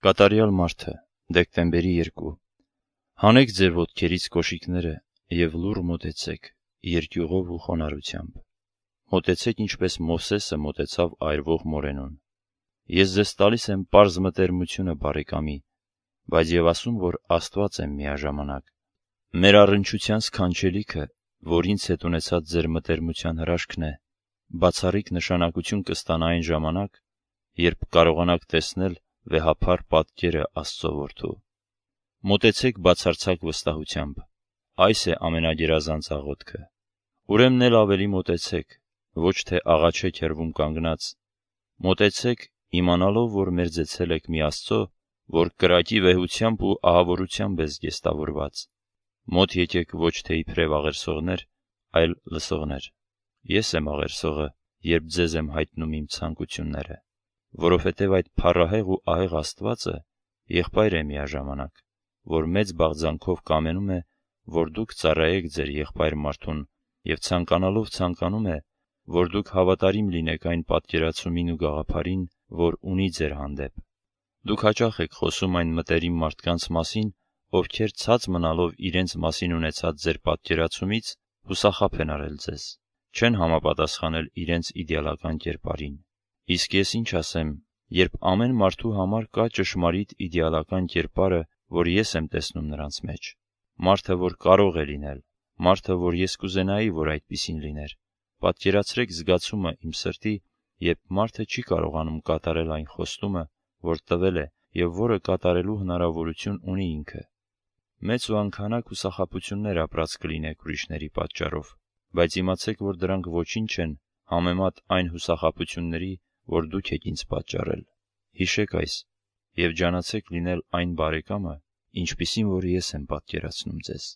Կատարյալ մարդը, դեկտեմբերի 2 Հանեք ձեր ոտքերից կոշիկները եւ լուր մոտեցեք երկյուղով ու խոնարհությամբ։ Մոտեցեք ինչպես Մովսեսը մոտեցավ այրվող մորենուն։ Ես ձեզ տալիս եմ པարզ մտերմությունը բարեկամի, բայց եւ ասում, որ Աստված եմ միաժամանակ։ Մեր առնչության սքանչելիքը, որ ինձ հետ ունեցած ձեր մտերմության հրաշքն է, բացառիկ նշանակություն կստանա այն ժամանակ, երբ կարողանաք տեսնել վեհափար պատկերը Աստծո որդու։ Մոտեցեք բացարձակ վստահությամբ։ Այս է ամենագերազանց աղոթքը։ Ուրեմն էլ ավելի մոտեցեք, ոչ թե աղաչեք հերվում կանգնած։ Մոտեցեք, իմանալով, որ մերձեցել եք մի Աստծո, որ կրակի վեհությամբ ու ահավորությամբ է զգեստավորված։ Մոտ եկեք ոչ թե իբրև աղերսողներ, այլ լսողներ։ Ես եմ աղերսողը, երբ ձեզ եմ հայտնում իմ ցանկությունները որովհետև այդ փառահեղ ու ահեղ Աստվածը եղբայր է միաժամանակ, որ մեծ բաղձանքով կամենում է, որ դուք ծառայեք ձեր եղբայր մարդուն եւ ցանկանալով ցանկանում է, որ դուք հավատարիմ լինեք այն պատկերացումին ու գաղափարին, որ ունի ձեր հանդեպ։ Դուք հաճախ եք խոսում այն մտերիմ մարդկանց մասին, ովքեր ցած մնալով իրենց մասին ունեցած ձեր պատկերացումից հուսախապ են արել ձեզ, չեն համապատասխանել իրենց իդեալական կերպարին։ Իսկ ես ինչ ասեմ, երբ ամեն մարդու համար կա ճշմարիտ իդեալական կերպարը, որ ես եմ տեսնում նրանց մեջ։ Մարդը, որ կարող է լինել, մարդը, որ ես կուզենայի, որ այդպիսին լիներ։ Պատկերացրեք զգացումը իմ սրտի, երբ մարդը չի կարողանում կատարել այն խոստումը, որ տվել է եւ որը կատարելու հնարավորություն ունի ինքը։ Մեծ ու անքանակ հուսախապություններ ապրած կլինեք ուրիշների պատճառով, բայց իմացեք, որ դրանք ոչինչ են համեմատ այն հուսախապությունների, որ դուք եք ինձ պատճառել։ Հիշեք այս եւ ջանացեք լինել այն բարեկամը, ինչպիսին որ ես եմ պատկերացնում ձեզ։